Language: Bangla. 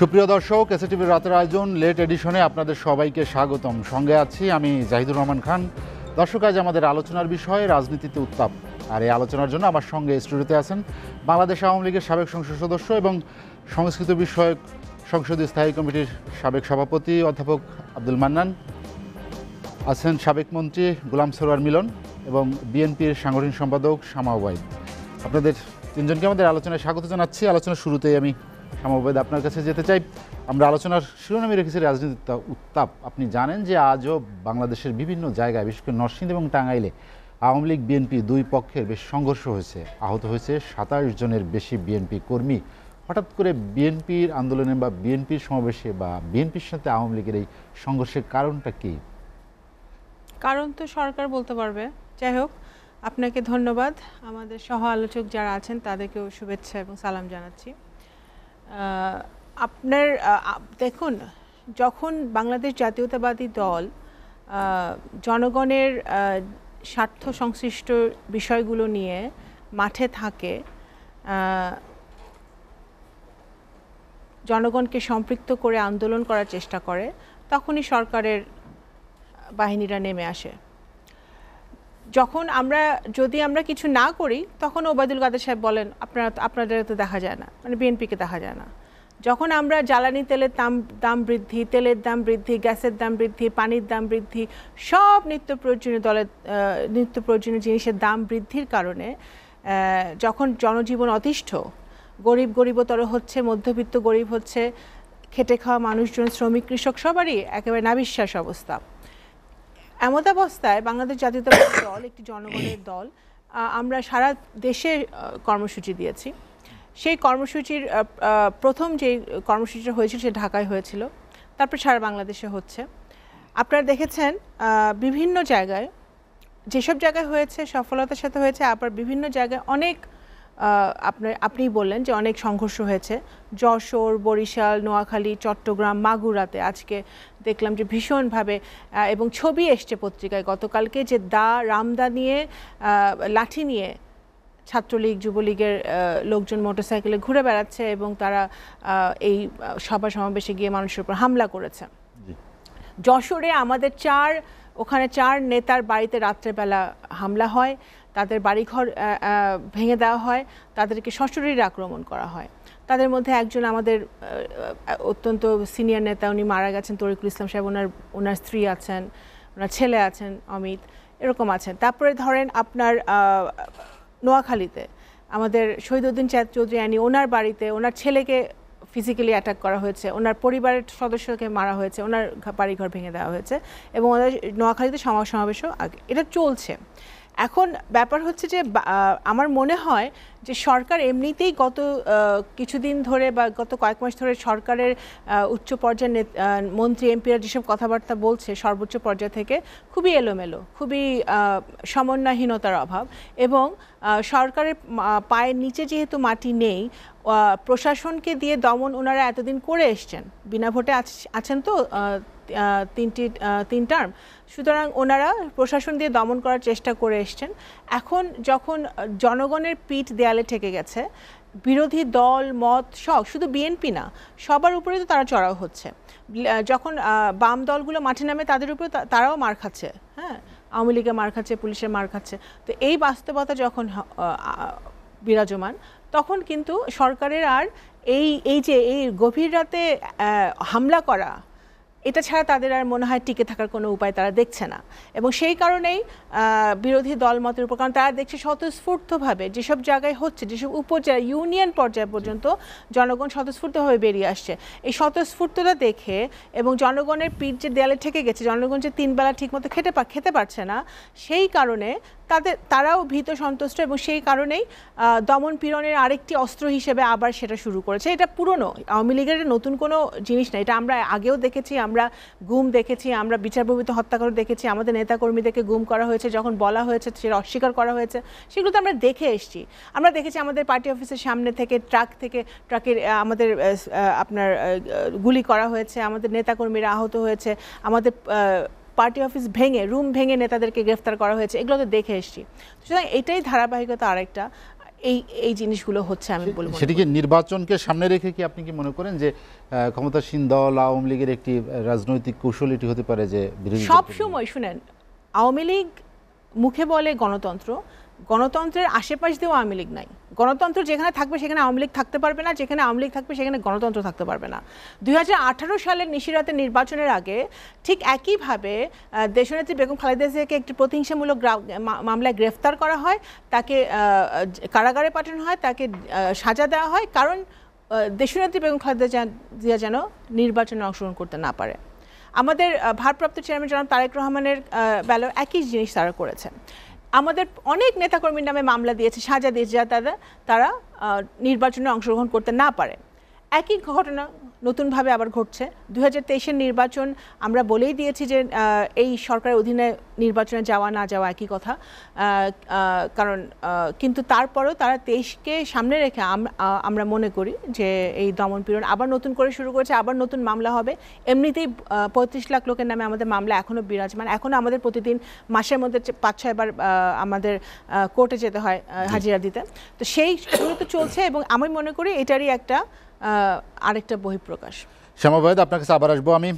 সুপ্রিয় দর্শক এসএটিভির রাতের আয়োজন লেট এডিশনে আপনাদের সবাইকে স্বাগতম। সঙ্গে আছি আমি জাহিদুর রহমান খান। দর্শক, আজ আমাদের আলোচনার বিষয় রাজনীতিতে উত্তাপ। আর এই আলোচনার জন্য আমার সঙ্গে স্টুডিওতে আছেন বাংলাদেশ আওয়ামী লীগের সাবেক সংসদ সদস্য এবং সংস্কৃত বিষয়ক সংসদীয় স্থায়ী কমিটির সাবেক সভাপতি অধ্যাপক আব্দুল মান্নান, আছেন সাবেক মন্ত্রী গোলাম সরোয়ার মিলন এবং বিএনপির সাংগঠনিক সম্পাদক শামা আপনাদের তিনজনকে আমাদের আলোচনায় স্বাগত জানাচ্ছি। আলোচনার শুরুতেই আমি শামা ওবায়দ আপনার কাছে যেতে চাই। আমরা আলোচনার শিরোনামে রেখেছি রাজনীতির উত্তাপ। আপনি জানেন যে আজও বাংলাদেশের বিভিন্ন জায়গায়, বিশেষ করে নরসিংদী এবং টাঙ্গাইলে আওয়ামী লীগ, বিএনপি দুই পক্ষের বেশ সংঘর্ষ হয়েছে। আহত হয়েছে সাতাশ জনের বেশি বিএনপি কর্মী। হঠাৎ করে বিএনপির আন্দোলনে বা বিএনপির সমাবেশে বা বিএনপির সাথে আওয়ামী লীগের এই সংঘর্ষের কারণটা কী? কারণ তো সরকার বলতে পারবে। যাই হোক, আপনাকে ধন্যবাদ। আমাদের সহ আলোচক যারা আছেন, তাদেরকেও শুভেচ্ছা এবং সালাম জানাচ্ছি। আপনার দেখুন, যখন বাংলাদেশ জাতীয়তাবাদী দল জনগণের স্বার্থ সংশ্লিষ্ট বিষয়গুলো নিয়ে মাঠে থাকে জনগণকে সম্পৃক্ত করে আন্দোলন করার চেষ্টা করে, তখনই সরকারের বাহিনীরা নেমে আসে। যখন আমরা, যদি আমরা কিছু না করি, তখন ওবায়দুল কাদের সাহেব বলেন, আপনারা আপনাদের তো দেখা যায় না। মানে বিএনপিকে দেখা যায় না। যখন আমরা জ্বালানি তেলের দাম দাম বৃদ্ধি, তেলের দাম বৃদ্ধি, গ্যাসের দাম বৃদ্ধি, পানির দাম বৃদ্ধি, সব নিত্য প্রয়োজনীয় দলের নিত্য প্রয়োজনীয় জিনিসের দাম বৃদ্ধির কারণে যখন জনজীবন অতিষ্ঠ, গরিব গরিবতর হচ্ছে, মধ্যবিত্ত গরিব হচ্ছে, খেটে খাওয়া মানুষজন, শ্রমিক, কৃষক সবারই একেবারে নাবিশ্বাস অবস্থা। এমত অবস্থায় বাংলাদেশ জাতীয়তাবাদী দল, একটি জনগণের দল আমরা সারা দেশে কর্মসূচি দিয়েছি। সেই কর্মসূচির প্রথম যে কর্মসূচিটা হয়েছিল সে ঢাকায় হয়েছিল। তারপর সারা বাংলাদেশে হচ্ছে। আপনারা দেখেছেন বিভিন্ন জায়গায়, যেসব জায়গায় হয়েছে, সফলতার সাথে হয়েছে, আবার বিভিন্ন জায়গায় অনেক আপনার আপনিই বললেন যে অনেক সংঘর্ষ হয়েছে। যশোর বরিশাল নোয়াখালী চট্টগ্রাম মাগুরাতে আজকে দেখলাম যে ভীষণভাবে এবং ছবি এসছে পত্রিকায় গতকালকে যে দা রামদা নিয়ে লাঠি নিয়ে ছাত্রলীগ যুবলীগের লোকজন মোটরসাইকেলে ঘুরে বেড়াচ্ছে এবং তারা এই সভা সমাবেশে গিয়ে মানুষের উপর হামলা করেছে। যশোরে আমাদের চার ওখানে চার নেতার বাড়িতে রাত্রেবেলা হামলা হয়। তাদের বাড়িঘর ভেঙে দেওয়া হয়, তাদেরকে সশরীরে আক্রমণ করা হয়। তাদের মধ্যে একজন আমাদের অত্যন্ত সিনিয়র নেতা, উনি মারা গেছেন, তরিকুল ইসলাম সাহেব, ওনার ওনার স্ত্রী আছেন, ওনার ছেলে আছেন, অমিত, এরকম আছেন। তারপরে ধরেন আপনার নোয়াখালীতে আমাদের শহীদউদ্দিন চাঁদ চৌধুরী আনি ওনার বাড়িতে ওনার ছেলেকে ফিজিক্যালি অ্যাটাক করা হয়েছে, ওনার পরিবারের সদস্যকে মারা হয়েছে, ওনার বাড়িঘর ভেঙে দেওয়া হয়েছে এবং ওনার নোয়াখালীতে সমাবেশও আগে, এটা চলছে। এখন ব্যাপার হচ্ছে যে আমার মনে হয় যে সরকার এমনিতেই গত কিছুদিন ধরে বা গত কয়েক মাস ধরে সরকারের উচ্চ পর্যায়ের মন্ত্রী, এমপিরা যেসব কথাবার্তা বলছে সর্বোচ্চ পর্যায় থেকে খুবই এলোমেলো, খুবই সমন্বয়হীনতার অভাব এবং সরকারের পায়ের নিচে যেহেতু মাটি নেই প্রশাসনকে দিয়ে দমন ওনারা এতদিন করে এসছেন। বিনা ভোটে আছ- আছেন তো তিনটি তিন টার্ম সুতরাং ওনারা প্রশাসন দিয়ে দমন করার চেষ্টা করে এসছেন। এখন যখন জনগণের পিঠ দেয়ালে ঠেকে গেছে, বিরোধী দল, মত সব, শুধু বিএনপি না, সবার উপরে তো তারা চড়াও হচ্ছে। যখন বাম দলগুলো মাঠে নামে, তাদের উপরে তারাও মার খাচ্ছে হ্যাঁ? আওয়ামী লীগের মার খাচ্ছে, পুলিশের মার খাচ্ছে। তো এই বাস্তবতা যখন বিরাজমান, তখন কিন্তু সরকারের আর এই এই যে এই গভীর রাতে হামলা করা, এটা ছাড়া তাদের আর মনে হয় টিকে থাকার কোনো উপায় তারা দেখছে না। এবং সেই কারণেই বিরোধী দল মতের উপর, কারণ তারা দেখছে স্বতঃস্ফূর্তভাবে যেসব জায়গায় হচ্ছে, যেসব উপজেলা, ইউনিয়ন পর্যায় পর্যন্ত জনগণ স্বতঃস্ফূর্তভাবে বেরিয়ে আসছে। এই স্বতঃস্ফূর্ততা দেখে এবং জনগণের পিঠ যে দেয়ালে ঠেকে গেছে, জনগণ যে তিনবেলা ঠিকমতো খেতে পা, খেতে পারছে না, সেই কারণে তাদের, তারাও ভীত সন্তুষ্ট এবং সেই কারণেই দমন পীড়নের আরেকটি অস্ত্র হিসেবে আবার সেটা শুরু করেছে। এটা পুরনো, আওয়ামী লীগের নতুন কোনো জিনিস না। এটা আমরা আগেও দেখেছি, আমরা গুম দেখেছি, আমরা বিচারবহিত হত্যাকাণ্ড দেখেছি, আমাদের নেতাকর্মীদেরকে গুম করা হয়েছে, যখন বলা হয়েছে, সেটা অস্বীকার করা হয়েছে, সেগুলো তো আমরা দেখে এসেছি। আমরা দেখেছি আমাদের পার্টি অফিসের সামনে থেকে ট্রাক থেকে, ট্রাকের আমাদের আপনার গুলি করা হয়েছে, আমাদের নেতাকর্মীরা আহত হয়েছে, আমাদের পার্টি অফিস ভেঙে রুম ভেঙে নেতাদেরকে গ্রেফতার করা হয়েছে এগুলো তো দেখে এসছি। সুতরাং এটাই ধারাবাহিকতা আরেকটা এই এই জিনিসগুলো হচ্ছে আমি বলব সেটিকে নির্বাচনকে সামনে রেখে কি আপনি কি মনে করেন যে ক্ষমতাসীন দল আওয়ামী লীগের একটি রাজনৈতিক কৌশল এটি হতে পারে যে সব সময় শুনেন আওয়ামী লীগ মুখে বলে গণতন্ত্র গণতন্ত্রের আশেপাশ দিয়েও আওয়ামী লীগ নাই। গণতন্ত্র যেখানে থাকবে সেখানে আওয়ামী লীগ থাকতে পারবে না যেখানে আওয়ামী লীগ থাকবে সেখানে গণতন্ত্র থাকতে পারবে না। দুই হাজার আঠারো সালের নিশিরাতের নির্বাচনের আগে ঠিক একইভাবে দেশনেত্রী বেগম খালেদা জিয়াকে একটি প্রতিহিংসামূলক মামলায় গ্রেফতার করা হয় তাকে কারাগারে পাঠানো হয় তাকে সাজা দেওয়া হয় কারণ দেশনেত্রী বেগম খালেদা জিয়া- যেন নির্বাচনে অংশগ্রহণ করতে না পারে। আমাদের ভারপ্রাপ্ত চেয়ারম্যান জনাব তারেক রহমানের আহ, একই জিনিস তারা করেছে আমাদের অনেক নেতাকর্মীর নামে মামলা দিয়েছে, সাজা দিয়েছে যা তারা তারা নির্বাচনে অংশগ্রহণ করতে না পারে। একই ঘটনা নতুনভাবে আবার ঘটছে। দু হাজার নির্বাচন, আমরা বলেই দিয়েছি যে এই সরকারের অধীনে নির্বাচনে যাওয়া না যাওয়া একই কথা। কারণ কিন্তু তারপরেও তারা তেইশকে সামনে রেখে আমরা মনে করি যে, এই দমন পীড়ন আবার নতুন করে শুরু করেছে, আবার নতুন মামলা হবে। এমনিতেই পঁয়ত্রিশ লাখ লোকের নামে আমাদের মামলা এখনও বিরাজমান। এখনও আমাদের প্রতিদিন মাসের মধ্যে পাঁচ ছয়বার আমাদের কোর্টে যেতে হয় হাজিরা দিতে। তো সেই তো চলছে এবং আমি মনে করি এটারই একটা আরেকটা বহিঃপ্রকাশ। শ্যামাবাদ আপনার কাছে আবার আসব আমি।